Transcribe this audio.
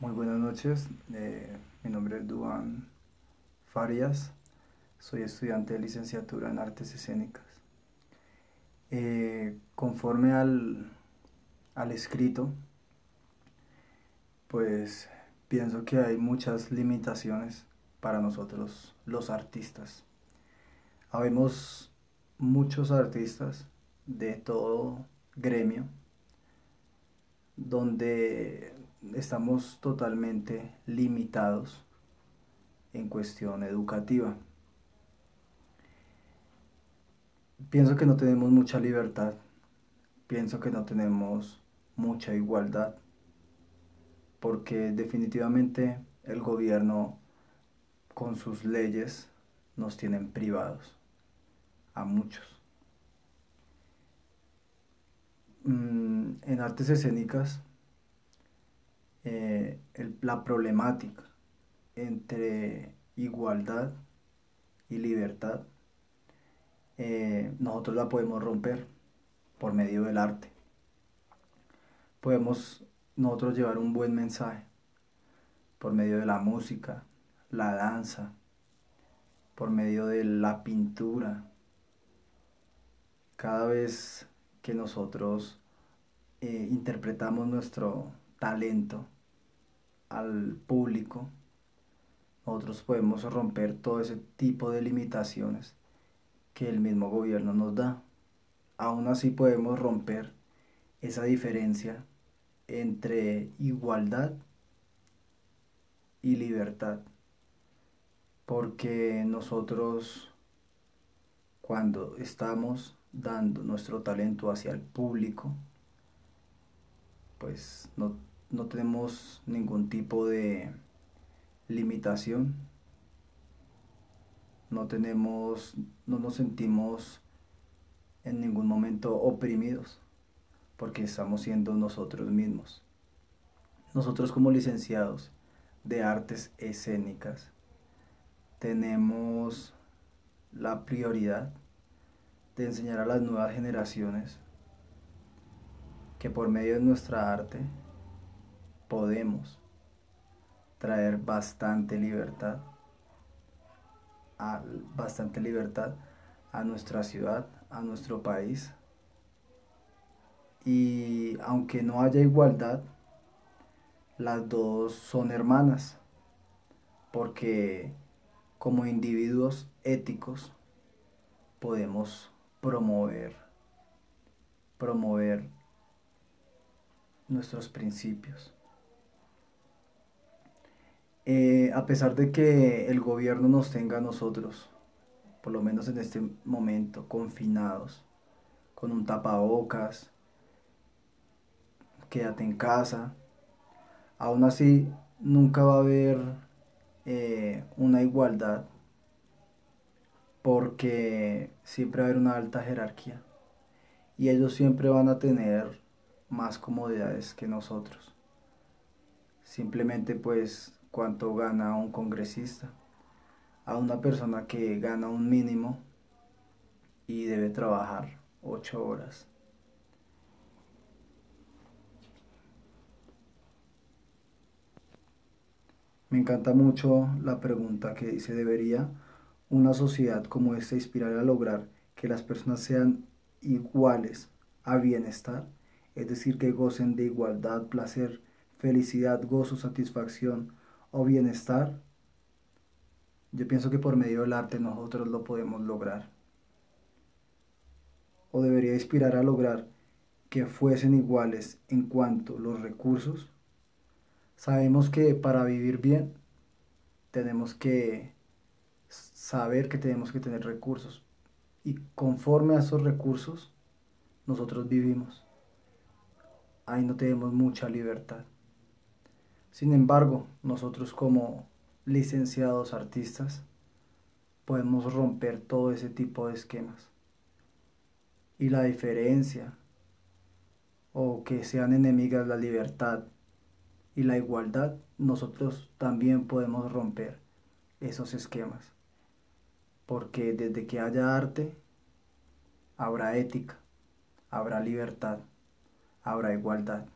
Muy buenas noches, eh, mi nombre es Duan Farias, soy estudiante de licenciatura en artes escénicas. Eh, conforme al, al escrito, pues pienso que hay muchas limitaciones para nosotros los artistas. Habemos muchos artistas de todo gremio donde estamos totalmente limitados en cuestión educativa. Pienso que no tenemos mucha libertad, pienso que no tenemos mucha igualdad, porque definitivamente el gobierno con sus leyes nos tienen privados, a muchos. Mm, en artes escénicas la problemática entre igualdad y libertad, eh, nosotros la podemos romper por medio del arte. Podemos nosotros llevar un buen mensaje por medio de la música, la danza, por medio de la pintura. Cada vez que nosotros eh, interpretamos nuestro talento al público, nosotros podemos romper todo ese tipo de limitaciones que el mismo gobierno nos da. Aún así podemos romper esa diferencia entre igualdad y libertad. Porque nosotros cuando estamos dando nuestro talento hacia el público, pues no no tenemos ningún tipo de limitación. No tenemos, no nos sentimos en ningún momento oprimidos, porque estamos siendo nosotros mismos. Nosotros como licenciados de artes escénicas tenemos la prioridad de enseñar a las nuevas generaciones que por medio de nuestra arte podemos traer bastante libertad, a, bastante libertad a nuestra ciudad, a nuestro país. Y aunque no haya igualdad, las dos son hermanas, porque como individuos éticos podemos promover, promover nuestros principios. A pesar de que el gobierno nos tenga a nosotros, por lo menos en este momento, confinados, con un tapabocas, quédate en casa, aún así nunca va a haber eh, una igualdad porque siempre va a haber una alta jerarquía y ellos siempre van a tener más comodidades que nosotros. Simplemente pues cuánto gana un congresista, a una persona que gana un mínimo y debe trabajar ocho horas. Me encanta mucho la pregunta que dice, ¿debería una sociedad como esta inspirar a lograr que las personas sean iguales a bienestar? Es decir, que gocen de igualdad, placer, felicidad, gozo, satisfacción, o bienestar, yo pienso que por medio del arte nosotros lo podemos lograr. O debería inspirar a lograr que fuesen iguales en cuanto a los recursos. Sabemos que para vivir bien tenemos que saber que tenemos que tener recursos. Y conforme a esos recursos, nosotros vivimos. Ahí no tenemos mucha libertad. Sin embargo, nosotros como licenciados artistas podemos romper todo ese tipo de esquemas. Y la diferencia, o que sean enemigas la libertad y la igualdad, nosotros también podemos romper esos esquemas. Porque desde que haya arte, habrá ética, habrá libertad, habrá igualdad.